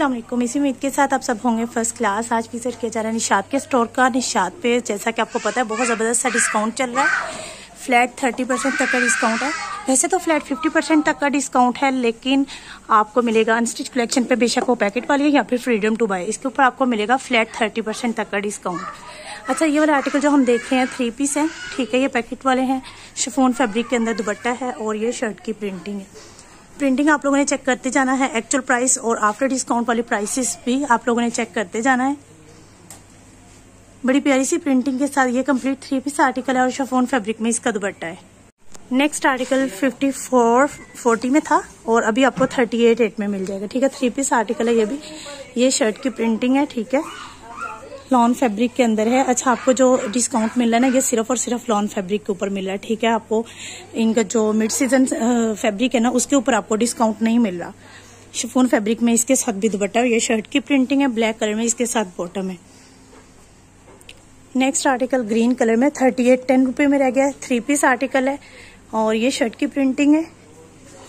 वालेकुम, इसी उम्मीद के साथ आप सब होंगे फ़र्स्ट क्लास आज विज़िट किया जा रहा है निशात के स्टोर का निशात पे जैसा कि आपको पता है, बहुत ज़बरदस्त सा डिस्काउंट चल रहा है। फ्लैट थर्टी परसेंट तक का डिस्काउंट है। वैसे तो फ्लैट फिफ्टी परसेंट तक का डिस्काउंट है, लेकिन आपको मिलेगा अनस्टिच कलेक्शन पे, बेशक वो पैकेट वाली है या फिर फ्रीडम टू बाय इसके ऊपर आपको मिलेगा फ्लैट थर्टी परसेंट तक का डिस्काउंट अच्छा ये वाला आर्टिकल जो हम देख रहे हैं थ्री पीस है। ठीक है, ये पैकेट वाले हैं। शिफोन फैब्रिक के अंदर दुपट्टा है और ये शर्ट की प्रिंटिंग है। प्रिंटिंग आप लोगों ने चेक करते जाना है एक्चुअल प्राइस और आफ्टर डिस्काउंट वाली प्राइसेस भी आप लोगों ने चेक करते जाना है। बड़ी प्यारी सी प्रिंटिंग के साथ ये कंप्लीट थ्री पीस आर्टिकल है और शफोन फैब्रिक में इसका दुपट्टा है। नेक्स्ट आर्टिकल 54 40 में था और अभी आपको 38 एट में मिल जाएगा। ठीक है थ्री पीस आर्टिकल है ये भी। ये शर्ट की प्रिंटिंग है, ठीक है। लॉन फैब्रिक के अंदर है। अच्छा आपको जो डिस्काउंट मिल रहा है ना, ये सिर्फ़ और सिर्फ़ लॉन फैब्रिक के ऊपर मिल रहा है, ठीक है? आपको इनका जो मिड सीज़न फैब्रिक है ना, उसके ऊपर आपको डिस्काउंट नहीं मिल रहा। शिफोन फैब्रिक में इसके साथ भी दुपट्टा ये शर्ट की प्रिंटिंग है ब्लैक कलर में इसके साथ बॉटम है। नेक्स्ट आर्टिकल ग्रीन कलर में थर्टी एट टेन रुपये में रह गया है। थ्री पीस आर्टिकल है और ये शर्ट की प्रिंटिंग है।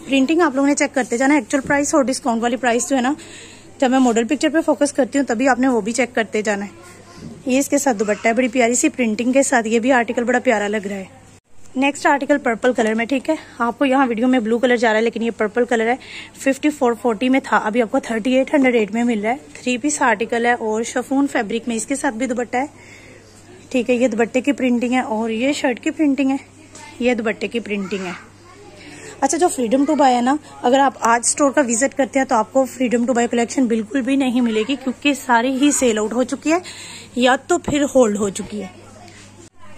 प्रिंटिंग आप लोगों ने चेक करते जाना एक्चुअल प्राइस और डिस्काउंट वाली प्राइस जो है ना जब मैं मॉडल पिक्चर पे फोकस करती हूँ, तभी आपने वो भी चेक करते जाना है। ये इसके साथ दुपट्टा है, बड़ी प्यारी सी प्रिंटिंग के साथ, ये भी आर्टिकल बड़ा प्यारा लग रहा है। नेक्स्ट आर्टिकल पर्पल कलर में, ठीक है? आपको यहाँ वीडियो में ब्लू कलर जा रहा है, लेकिन ये पर्पल कलर है। फिफ्टी फोर फोर्टी में था, अभी आपको थर्टी एट हंड्रेड एट में मिल रहा है। थ्री पीस आर्टिकल है और शफून फैब्रिक में इसके साथ भी दुपट्टा है। ठीक है, ये दुपट्टे की प्रिंटिंग है और ये शर्ट की प्रिंटिंग है। ये दुपट्टे की प्रिंटिंग है। अच्छा जो फ्रीडम टू बाय है ना, अगर आप आज स्टोर का विज़िट करते हैं तो आपको फ्रीडम टू बाय कलेक्शन बिल्कुल भी नहीं मिलेगी, क्योंकि सारी ही सेल आउट हो चुकी है, या तो फिर होल्ड हो चुकी है।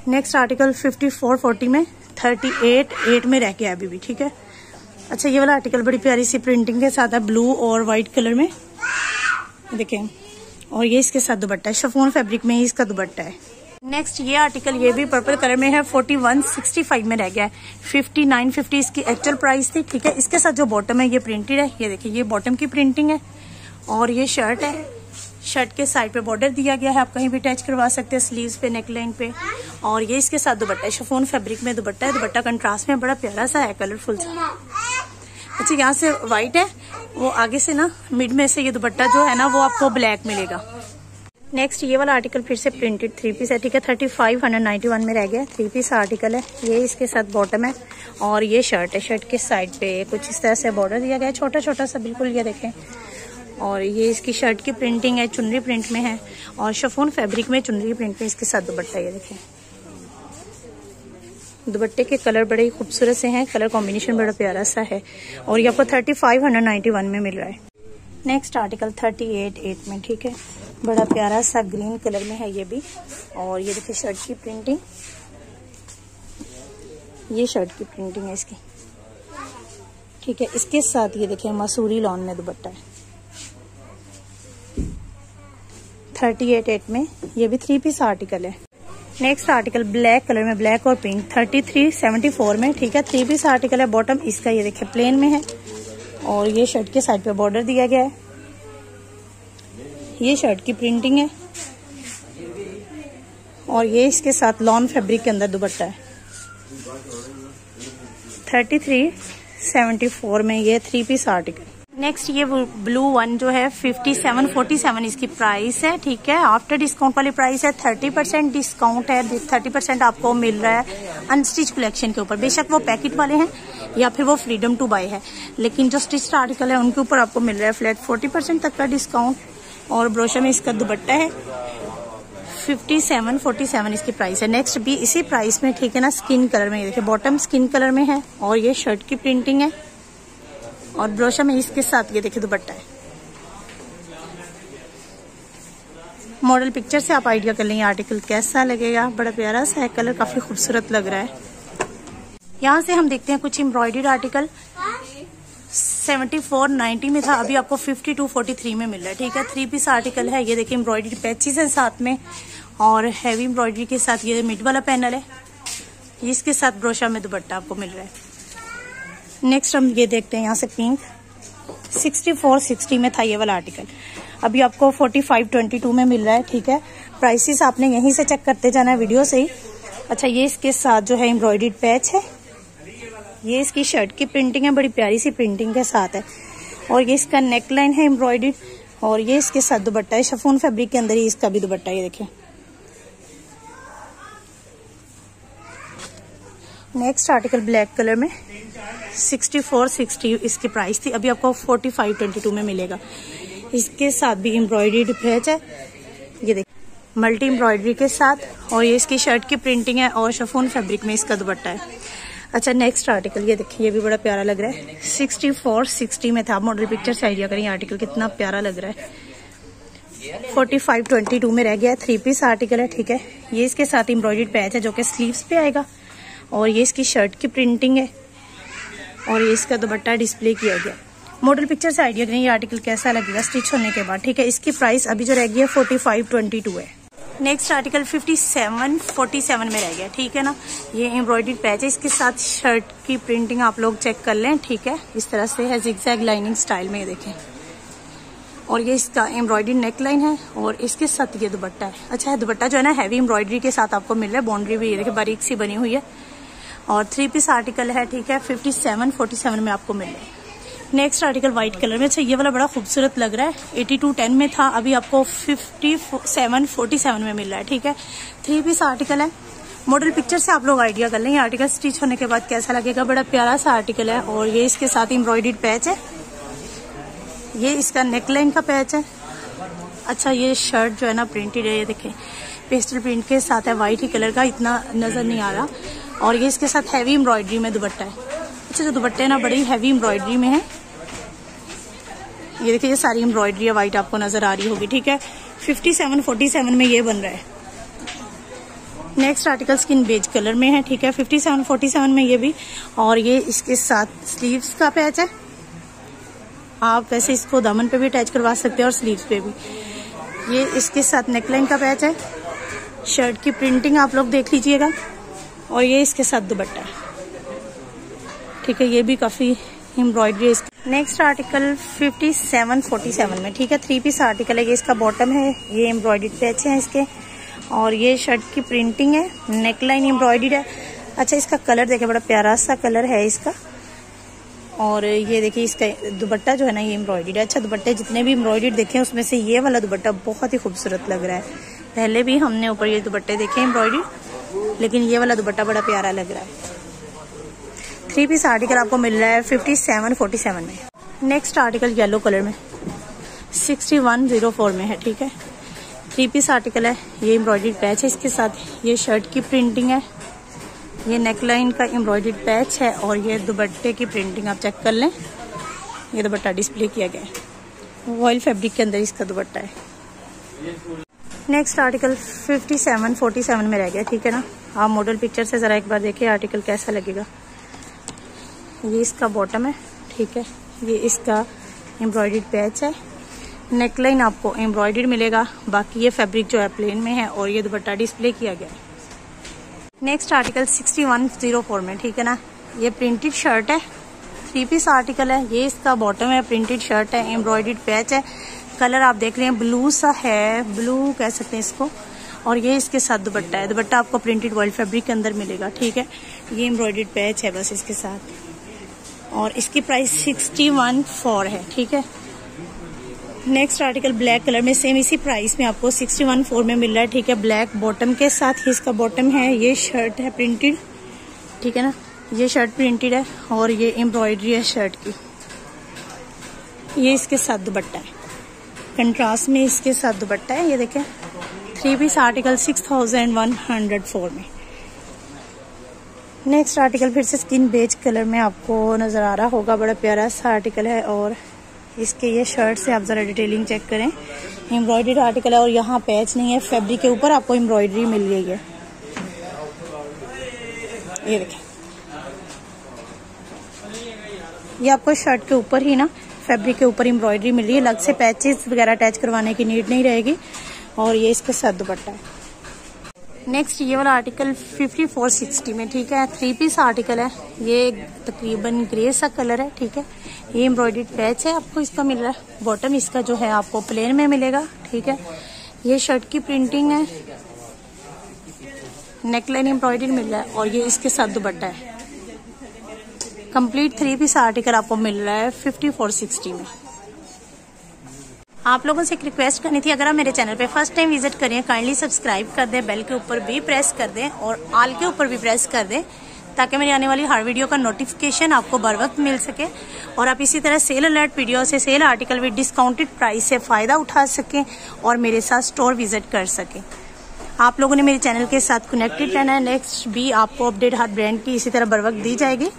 नेक्स्ट आर्टिकल 54 40 में 38 8 में रह गया अभी भी, ठीक है? अच्छा ये वाला आर्टिकल बड़ी प्यारी सी प्रिंटिंग के साथ है ब्लू और व्हाइट कलर में। देखें, और ये इसके साथ दुपट्टा है शफोन फैब्रिक में ही इसका दुपट्टा है। नेक्स्ट ये आर्टिकल ये भी पर्पल कलर में है फोर्टी वन सिक्सटी फाइव में रह गया है। फिफ्टी नाइन फिफ्टी इसकी एक्चुअल प्राइस थी, ठीक है? इसके साथ जो बॉटम है, ये प्रिंटेड है। ये देखिए, ये बॉटम की प्रिंटिंग है और ये शर्ट है। शर्ट के साइड पे बॉर्डर दिया गया है, आप कहीं भी अटैच करवा सकते हैं स्लीव्स पे नेकलाइन पे। और ये इसके साथ दुपट्टा है शफोन फैब्रिक में दुपट्टा है। दुपट्टा कंट्रास्ट में बड़ा प्यारा सा है कलरफुल सा। अच्छा यहाँ से व्हाइट है। वो आगे से ना मिड में से ये दुपट्टा जो है ना, वो आपको ब्लैक मिलेगा। नेक्स्ट ये वाला आर्टिकल फिर से प्रिंटेड थ्री पीस है, ठीक है? Thirty five hundred ninety one में रह गया थ्री पीस आर्टिकल है। ये इसके साथ बॉटम है और ये शर्ट है। शर्ट के साइड पे कुछ इस तरह से बॉर्डर दिया गया है। छोटा छोटा सा, बिल्कुल ये देखें। और ये इसकी शर्ट की प्रिंटिंग है, चुनरी प्रिंट में है। और शफोन फैब्रिक में चुनरी प्रिंट में इसके साथ दुपट्टा, ये देखें। दुपट्टे के कलर बड़े ही खूबसूरत से हैं। कलर कॉम्बिनेशन बड़ा प्यारा सा है। और ये आपको thirty five hundred ninety one में मिल रहा है। Next article thirty eight eight में, ठीक है? बड़ा प्यारा सा ग्रीन कलर में है ये भी। और ये देखिए शर्ट की प्रिंटिंग ये शर्ट की प्रिंटिंग है इसकी। ठीक है, इसके साथ ये देखिए मसूरी लॉन में दुपट्टा है। थर्टी एट एट में ये भी थ्री पीस आर्टिकल है। नेक्स्ट आर्टिकल ब्लैक कलर में ब्लैक और pink thirty three seventy four में, ठीक है थ्री पीस आर्टिकल है। बॉटम इसका ये देखिए प्लेन में है। और ये शर्ट के साइड पे बॉर्डर दिया गया है। ये शर्ट की प्रिंटिंग है। और ये इसके साथ लॉन फैब्रिक के अंदर दुपट्टा है। थर्टी थ्री सेवेंटी फोर में ये थ्री पीस आर्टिकल नेक्स्ट ये ब्लू वन जो है फिफ्टी सेवन फोर्टी सेवन इसकी प्राइस है, ठीक है? आफ्टर डिस्काउंट वाली प्राइस है थर्टी परसेंट डिस्काउंट है थर्टी परसेंट आपको मिल रहा है अनस्टिच कलेक्शन के ऊपर। बेशक वो पैकेट वाले हैं या फिर वो फ्रीडम टू बाय है। लेकिन जो स्टिच आर्टिकल है, उनके ऊपर आपको मिल रहा है फ्लैट फोर्टी परसेंट तक का डिस्काउंट और ब्रोशा में इसका दुपट्टा है। फिफ्टी सेवन फोर्टी सेवन इसकी प्राइस है। नेक्स्ट भी इसी प्राइस में, ठीक है ना स्किन कलर में। देखिए बॉटम स्किन कलर में है और ये शर्ट की प्रिंटिंग है। और ब्रोशा में इसके साथ ये देखिए दुपट्टा है। मॉडल पिक्चर से आप आइडिया कर लेंगे आर्टिकल कैसा लगेगा। बड़ा प्यारा सा है कलर काफ़ी खूबसूरत लग रहा है। यहाँ से हम देखते हैं कुछ embroidered article seventy four ninety में था, अभी आपको फिफ्टी टू फोर्टी थ्री में मिल रहा है, ठीक है? थ्री पीस आर्टिकल है, ये देखिए एम्ब्रॉयडरी पैचेस है साथ में, और हैवी एम्ब्रॉयडरी के साथ ये मिड वाला पैनल है, इसके साथ ब्रोशा में दुपट्टा आपको मिल रहा है। नेक्स्ट हम ये देखते हैं यहाँ से पिंक सिक्सटी फोर सिक्सटी में था ये वाला आर्टिकल अभी आपको फोर्टी फाइव ट्वेंटी टू में मिल रहा है, ठीक है? प्राइसिस आपने यहीं से चेक करते जाना है वीडियो से ही। अच्छा ये इसके साथ जो है एम्ब्रॉयडर्ड पैच है ये इसकी शर्ट की प्रिंटिंग है, बड़ी प्यारी सी प्रिंटिंग के साथ है। और ये इसका नेक लाइन है एम्ब्रॉयडरी और ये इसके साथ दुपट्टा है शफोन फैब्रिक के अंदर ही इसका भी दुपट्टा ये देखें नेक्स्ट आर्टिकल ब्लैक कलर में 64 60 इसकी प्राइस थी। अभी आपको 45 22 में मिलेगा। इसके साथ भी एम्ब्रॉयडरी पैच है। ये देखिए मल्टी एम्ब्रॉयडरी के साथ, और ये इसकी शर्ट की प्रिंटिंग है, और शफोन फैब्रिक में इसका दुपट्टा है। अच्छा नेक्स्ट आर्टिकल ये देखिए, ये भी बड़ा प्यारा लग रहा है। 64 60 में था मॉडल पिक्चर से आइडिया करें आर्टिकल कितना प्यारा लग रहा है। 45 22 में रह गया है थ्री पीस आर्टिकल है, ठीक है। ये इसके साथ एम्ब्रॉयड पैच है, जो कि स्लीव्स पे आएगा। और ये इसकी शर्ट की प्रिंटिंग है। और ये इसका दुपट्टा डिस्प्ले किया गया। मॉडल पिक्चर से आइडिया करें, ये आर्टिकल कैसा लगेगा स्टिच होने के बाद, ठीक है। इसकी प्राइस अभी जो रह गई है फोर्टी फाइव ट्वेंटी टू है। नेक्स्ट आर्टिकल 57 47 में रह गया, ठीक है ना? ये एम्ब्रॉयडरी पैच है, इसके साथ शर्ट की प्रिंटिंग आप लोग चेक कर लें, ठीक है? इस तरह से है जिग्जैग लाइनिंग स्टाइल में देखें। और ये इसका एम्ब्रॉयडरी नेक लाइन है, और इसके साथ ये दुपट्टा है। अच्छा है दुपट्टा जो है ना हैवी एम्ब्रॉयडरी के साथ आपको मिल रहा है बाउंड्री भी, ये देखिए, बारीक सी बनी हुई है। और थ्री पीस आर्टिकल है, ठीक है फिफ्टी सेवन फोर्टी सेवन में आपको मिल रहा है। नेक्स्ट आर्टिकल व्हाइट कलर में। अच्छा ये वाला बड़ा खूबसूरत लग रहा है। एटी टू टेन में था। अभी आपको फिफ्टी सेवन फोर्टी सेवन में मिल रहा है, ठीक है? थ्री पीस आर्टिकल है। मॉडल पिक्चर से आप लोग आइडिया कर लें। आर्टिकल स्टिच होने के बाद कैसा लगेगा? बड़ा प्यारा सा आर्टिकल है और ये इसके साथ एम्ब्रॉयड पैच है। ये इसका नेकलाइन का पैच है। अच्छा ये शर्ट जो है ना प्रिंटेड है। ये देखें। पेस्टल प्रिंट के साथ है। व्हाइट ही कलर का। इतना नज़र नहीं आ रहा। और ये इसके साथ हैवी एम्ब्रॉयडरी में दुपट्टा है। अच्छा जो दुपट्टे ना, बड़ी हैवी एम्ब्रॉयडरी में है। ये देखिए, ये सारी एम्ब्रॉयडरी है व्हाइट आपको नज़र आ रही होगी, ठीक है? फिफ्टी सेवन फोर्टी सेवन में ये बन रहा है। Next article skin beige colour में है, ठीक है? फिफ्टी सेवन फोर्टी सेवन में ये भी। और ये इसके साथ स्लीव्स का पैच है। आप वैसे इसको दामन पे भी अटैच करवा सकते हैं और स्लीव्स पे भी। ये इसके साथ नेकलाइन का पैच है। शर्ट की प्रिंटिंग आप लोग देख लीजिएगा। और ये इसके साथ दुबट्टा है ठीक है, ये भी काफ़ी एम्ब्रॉयडरी नेक्स्ट आर्टिकल 57 47 में, ठीक है? थ्री पीस आर्टिकल है ये, इसका बॉटम है, ये एम्ब्रॉयडरी पैच है इसके, और ये शर्ट की प्रिंटिंग है नेकलाइन एम्ब्रॉयडरी है। अच्छा इसका कलर देखे बड़ा प्यारा सा कलर है इसका। और ये देखिए, इसका दुपट्टा जो है ना, ये एम्ब्रॉयडरी है। अच्छा दुपट्टे जितने भी एम्ब्रॉयडरी देखे हैं, उसमें से ये वाला दुबट्टा बहुत ही खूबसूरत लग रहा है। पहले भी हमने ऊपर ये दुपट्टे देखे एम्ब्रॉयडरी लेकिन ये वाला दुपट्टा बड़ा प्यारा लग रहा है। थ्री पीस आर्टिकल आपको मिल रहा है फिफ्टी सेवन फोर्टी सेवन में। नेक्स्ट आर्टिकल येलो कलर में। सिक्सटी वन ज़ीरो फोर में है, ठीक है? थ्री पीस आर्टिकल है, ये एम्ब्रॉयडरी पैच है इसके साथ। ये शर्ट की प्रिंटिंग है। ये नेकलाइन का एम्ब्रॉयडरी पैच है और ये दुबट्टे की प्रिंटिंग आप चेक कर लें। ये दुबट्टा डिस्प्ले किया गया है। ऑयल फैब्रिक के अंदर इसका दुबट्टा है। नेक्स्ट आर्टिकल 57 47 में रह गया, ठीक है ना? आप मॉडल पिक्चर से जरा एक बार देखिए आर्टिकल कैसा लगेगा। ये इसका बॉटम है, ठीक है? ये इसका एम्ब्रॉयड पैच है। नेकलाइन आपको एम्ब्रॉयड मिलेगा। बाकी ये फैब्रिक जो है प्लेन में है और ये दुपट्टा डिस्प्ले किया गया है। नेक्स्ट आर्टिकल 6104 में, ठीक है ना? ये प्रिंटेड शर्ट है। थ्री पीस आर्टिकल है। ये इसका बॉटम है प्रिंटेड शर्ट है एम्ब्रॉयड पैच है। कलर आप देख रहे हैं ब्लू सा है ब्लू कह सकते हैं इसको। और ये इसके साथ दुपट्टा है। दुपट्टा आपको प्रिंटेड वर्ल्ड फैब्रिक के अंदर मिलेगा, ठीक है? ये एम्ब्रॉयड पैच है बस इसके साथ। और इसकी प्राइस सिक्सटी वन फोर है, ठीक है? नेक्स्ट आर्टिकल ब्लैक कलर में सेम इसी प्राइस में आपको सिक्सटी वन फोर में मिल रहा है, ठीक है? ब्लैक बॉटम के साथ ही इसका बॉटम है, ये शर्ट है प्रिंटेड ठीक है ना? ये शर्ट प्रिंटेड है और ये एम्ब्रॉयडरी है शर्ट की। ये इसके साथ दुपट्टा है। कंट्रास्ट में इसके साथ दुपट्टा है, ये देखें। Three piece article six thousand one hundred four में। नेक्स्ट आर्टिकल फिर से स्किन बेज कलर में आपको नज़र आ रहा होगा। बड़ा प्यारा सा आर्टिकल है और इसके ये शर्ट से आप ज़रा डिटेलिंग चेक करें। एम्ब्रॉयडरी आर्टिकल है और यहाँ पैच नहीं है फैब्रिक के ऊपर आपको एम्ब्रॉयडरी मिल रही है। ये देखें। ये आपको शर्ट के ऊपर ही ना फैब्रिक के ऊपर एम्ब्रॉयडरी मिल रही है। अलग से पैचेस वगैरह अटैच करवाने की नीड नहीं रहेगी। और ये इसके साथ दुपट्टा है। नेक्स्ट ये वाला आर्टिकल 5460 में, ठीक है? थ्री पीस आर्टिकल है. ये तकरीबन ग्रे सा कलर है, ठीक है? ये एम्ब्रॉयड पैच है, आपको इसका मिल रहा है. बॉटम इसका जो है, आपको प्लेन में मिलेगा, ठीक है? ये शर्ट की प्रिंटिंग है. नेकलाइन एम्ब्रॉयडरी मिल रहा है और ये इसके साथ दुबट्टा है. कंप्लीट थ्री पीस आर्टिकल आपको मिल रहा है फिफ्टी फोर सिक्सटी में. आप लोगों से एक रिक्वेस्ट करनी थी, अगर आप मेरे चैनल पे फ़र्स्ट टाइम विज़िट करें काइंडली सब्सक्राइब कर दें बेल के ऊपर भी प्रेस कर दें और आल के ऊपर भी प्रेस कर दें, ताकि मेरी आने वाली हर वीडियो का नोटिफिकेशन आपको बर वक्त मिल सके। और आप इसी तरह सेल अलर्ट वीडियो से sale article with discounted price से फ़ायदा उठा सकें और मेरे साथ स्टोर विज़िट कर सकें। आप लोगों ने मेरे चैनल के साथ कनेक्टेड रहना है। नेक्स्ट भी आपको अपडेट हर ब्रांड की इसी तरह बर वक्त दी जाएगी।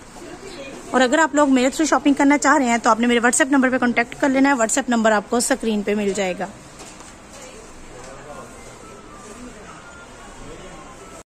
और अगर आप लोग मेरे थ्रू शॉपिंग करना चाह रहे हैं तो आपने मेरे व्हाट्सएप नंबर पर कॉन्टैक्ट कर लेना है। व्हाट्सएप नंबर आपको स्क्रीन पर मिल जाएगा।